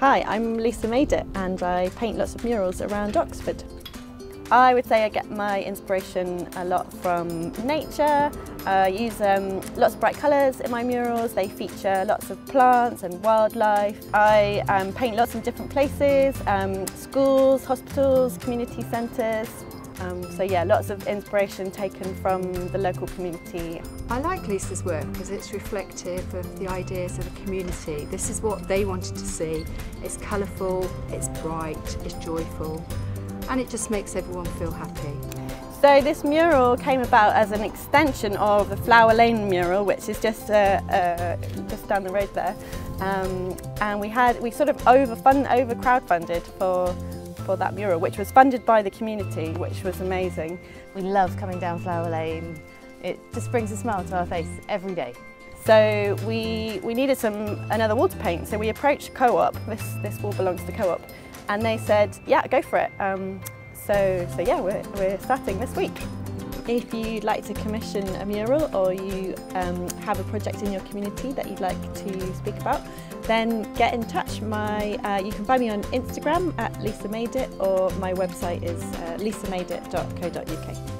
Hi, I'm Lisa Made It and I paint lots of murals around Oxford. I would say I get my inspiration a lot from nature. I use um, lots of bright colours in my murals. They feature lots of plants and wildlife. I um, paint lots of different places, um, schools, hospitals, community centres. Um, so yeah, lots of inspiration taken from the local community. I like Lisa's work because it's reflective of the ideas of the community. This is what they wanted to see. It's colourful, it's bright, it's joyful and it just makes everyone feel happy. So this mural came about as an extension of the Flower Lane mural, which is just uh, uh, just down the road there. Um, and we had we sort of over fund over crowdfunded for for that mural, which was funded by the community, which was amazing. We love coming down Flower Lane. It just brings a smile to our face every day. So we, we needed some another wall to paint, so we approached Co-op, this, this wall belongs to Co-op, and they said, yeah, go for it. Um, so, so yeah, we're, we're starting this week. If you'd like to commission a mural or you um, have a project in your community that you'd like to speak about, then get in touch. My, uh, you can find me on Instagram at Lisa Made It or my website is uh, lisamadeit.co.uk.